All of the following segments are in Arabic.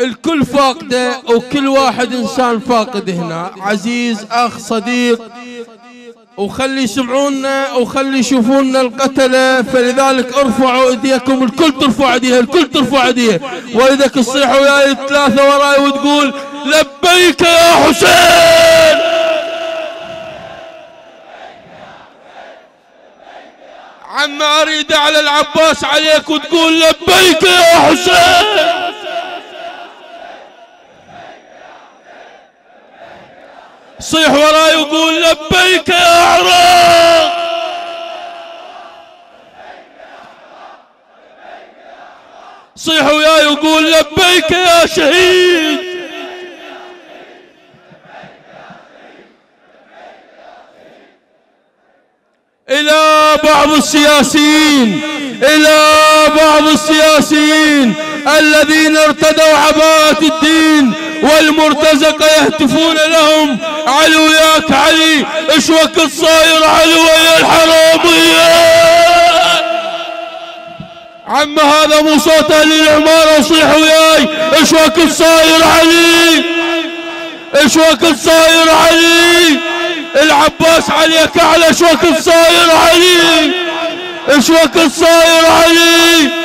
الكل فاقده وكل واحد إنسان فاقد هنا. عزيز أخ صديق وخلي يسمعونا وخلي يشوفونا القتلة. فلذلك ارفعوا ايديكم الكل ترفع ايديها الكل ترفع ايديها واذا تصيح وياي ثلاثة وراي وتقول لبيك يا حسين! عم أريد على العباس عليك وتقول لبيك يا حسين! صيح وراي وقول لبيك يا عراق صيح وياي وقول لبيك يا شهيد. إلى بعض السياسيين إلى بعض السياسيين. الذين ارتدوا عباءة الدين والمرتزقة يهتفون لهم. علي وياك علي إيش وقت صاير علي ويا الحرامية عم هذا مو صوت أهل العمارة وصيح وياي إيش وقت صاير علي. إيش وقت صاير علي. العباس عليك اعلى إيش وقت صاير علي. إيش وقت صاير علي.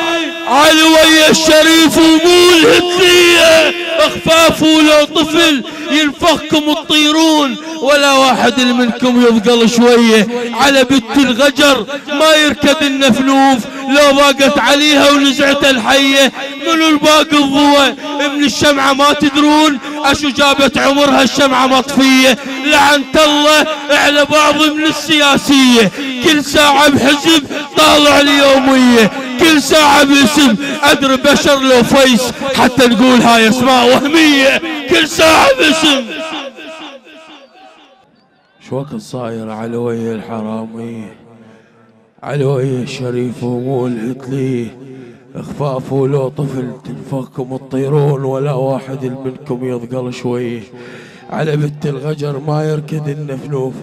علي ويا الشريف ومو الهتلية اخفافه لو طفل ينفخكم تطيرون ولا واحد منكم يثقل شوية. على بنت الغجر ما يركد النفلوف. لو ضاقت عليها ونزعت الحية. منو الباقي الضوء؟ من الشمعة ما تدرون. أشو جابت عمرها الشمعة مطفية لعنت الله على بعض من السياسية. كل ساعة بحزب طالع اليومية. كل ساعة باسم ادري بشر لو فيس حتى نقول هاي أسماء وهمية. كل ساعة باسم. شو وقت صاير على وجه الحرامية على وجه الشريف ومو الهتليه اخفافه لو طفل تنفخكم تطيرون ولا واحد منكم يضقل شوية على بنت الغجر ما يركد النفلوف.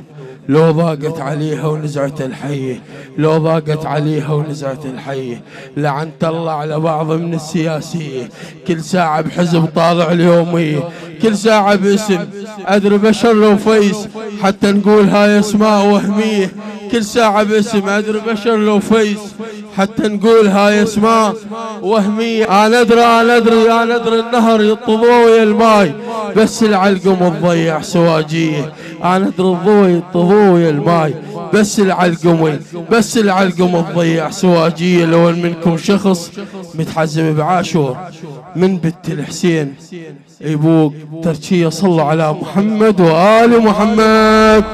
لو ضاقت عليها ونزعت الحية لو ضاقت عليها ونزعت الحية لعنت الله على بعض من السياسية كل ساعة بحزب طالع اليومية كل ساعة باسم أدري بشر لو فيس حتى نقول هاي أسماء وهمية كل ساعة باسم أدري بشر لو فيس حتى نقول هاي اسماء وهمية أنا أدري أنا أدري أنا أدري النهر يطضوه ويا الماي بس العلقم تضيع سواجيه أنا أدري الضوء يطضوه ويا الماي بس العلقم بس العلقم تضيع سواجيه لو منكم شخص متحزم بعاشور من بنت الحسين يبوق تركية صلوا على محمد وآل محمد.